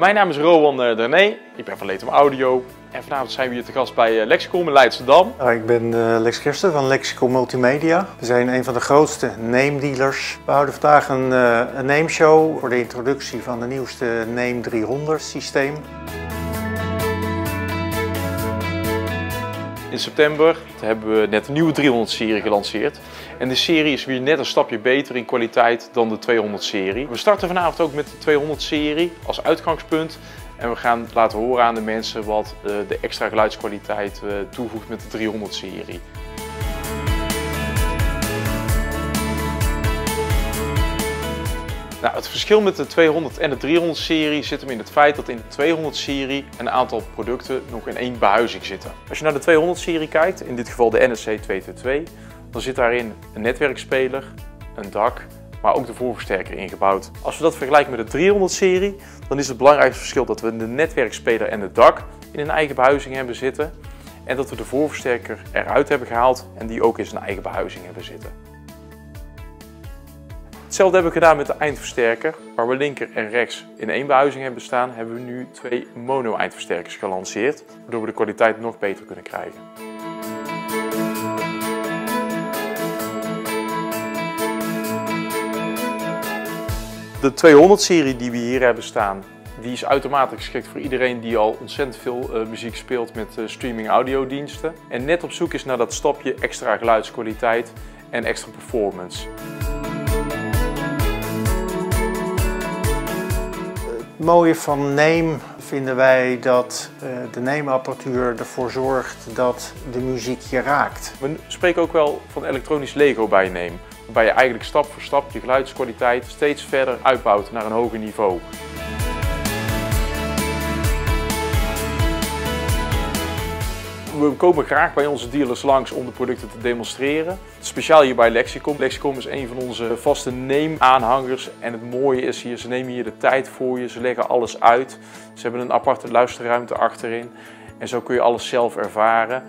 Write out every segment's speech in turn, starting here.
Mijn naam is Rowan uh, Derné, ik ben van Letum Audio en vanavond zijn we hier te gast bij uh, Lexicom in Leidschendam. ik ben uh, Lex Kirsten van Lexicom Multimedia. We zijn een van de grootste name dealers. We houden vandaag een, een name show voor de introductie van de nieuwste Name 300 systeem. In september hebben we net een nieuwe 300-serie gelanceerd. En de serie is weer net een stapje beter in kwaliteit dan de 200-serie. We starten vanavond ook met de 200-serie als uitgangspunt. En we gaan laten horen aan de mensen wat eh, de extra geluidskwaliteit eh, toevoegt met de 300-serie. Het verschil met de 200 en de 300 serie zit hem in het feit dat in de 200 serie een aantal producten nog in één behuizing zitten. Als je naar de 200 serie kijkt, in dit geval de NSC 222, dan zit daarin een netwerkspeler, een dak, maar ook de voorversterker ingebouwd. Als we dat vergelijken met de 300 serie, dan is het belangrijkste verschil dat we de netwerkspeler en het dak in een eigen behuizing hebben zitten. En dat we de voorversterker eruit hebben gehaald en die ook in zijn eigen behuizing hebben zitten. Hetzelfde hebben we gedaan met de eindversterker. Waar we linker en rechts in één behuizing hebben staan, hebben we nu twee mono-eindversterkers gelanceerd. Waardoor we de kwaliteit nog beter kunnen krijgen. De 200-serie die we hier hebben staan, die is automatisch geschikt voor iedereen die al ontzettend veel uh, muziek speelt met uh, streaming audiodiensten. En net op zoek is naar dat stapje extra geluidskwaliteit en extra performance. Het mooie van Name vinden wij dat uh, de Name-apparatuur ervoor zorgt dat de muziek je raakt. We spreken ook wel van elektronisch Lego bij Name. Waarbij je eigenlijk stap voor stap je geluidskwaliteit steeds verder uitbouwt naar een hoger niveau. We komen graag bij onze dealers langs om de producten te demonstreren. Speciaal hier bij Lexicom. Lexicom is een van onze vaste neemaanhangers. En het mooie is hier, ze nemen hier de tijd voor je. Ze leggen alles uit. Ze hebben een aparte luisterruimte achterin. En zo kun je alles zelf ervaren.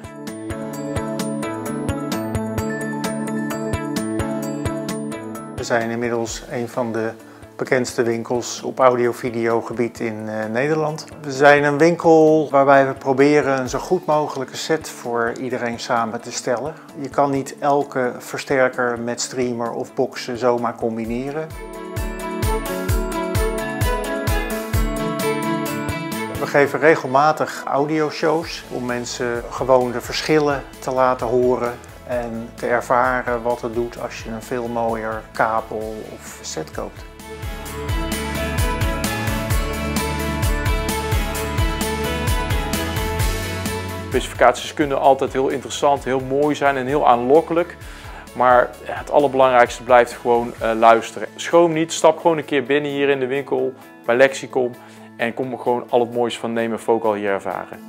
We zijn inmiddels een van de bekendste winkels op audio-video gebied in uh, Nederland. We zijn een winkel waarbij we proberen een zo goed mogelijke set voor iedereen samen te stellen. Je kan niet elke versterker met streamer of boxen zomaar combineren. We geven regelmatig audioshows om mensen gewoon de verschillen te laten horen en te ervaren wat het doet als je een veel mooier kabel of set koopt. Specificaties kunnen altijd heel interessant, heel mooi zijn en heel aanlokkelijk. Maar het allerbelangrijkste blijft gewoon uh, luisteren. Schroom niet, stap gewoon een keer binnen hier in de winkel bij Lexicom en kom gewoon al het moois van Neem en Focal hier ervaren.